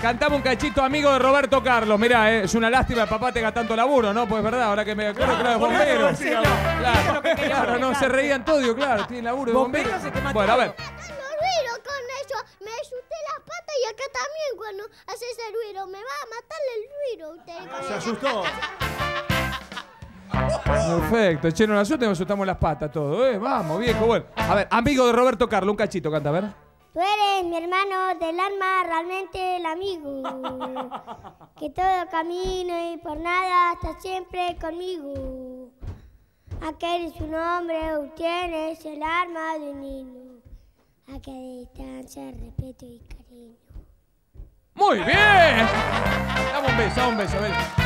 cantamos un cachito amigo de Roberto Carlos. Mirá, eh, es una lástima el papá tenga tanto laburo, ¿no? Pues verdad, ahora que me acuerdo que era de bombero. Claro, claro, no, se reían todo, digo, claro, tiene laburo de bombero. Bueno, a ver. Haciendo ruido con eso. Me asusté las patas y acá también cuando hace ese ruido. Me va a matar el ruido usted. Se asustó. Perfecto, che, no la asusten, nos asustamos las patas todo, ¿eh? Vamos, viejo, bueno. A ver, amigo de Roberto Carlos, un cachito, canta, a ver. Tú eres mi hermano del alma, realmente el amigo. Que todo camino y por nada está siempre conmigo. Aquel es un hombre, tienes el alma de un niño. A que distancia, respeto y cariño. Muy bien. Dame un beso, dame un beso, ven.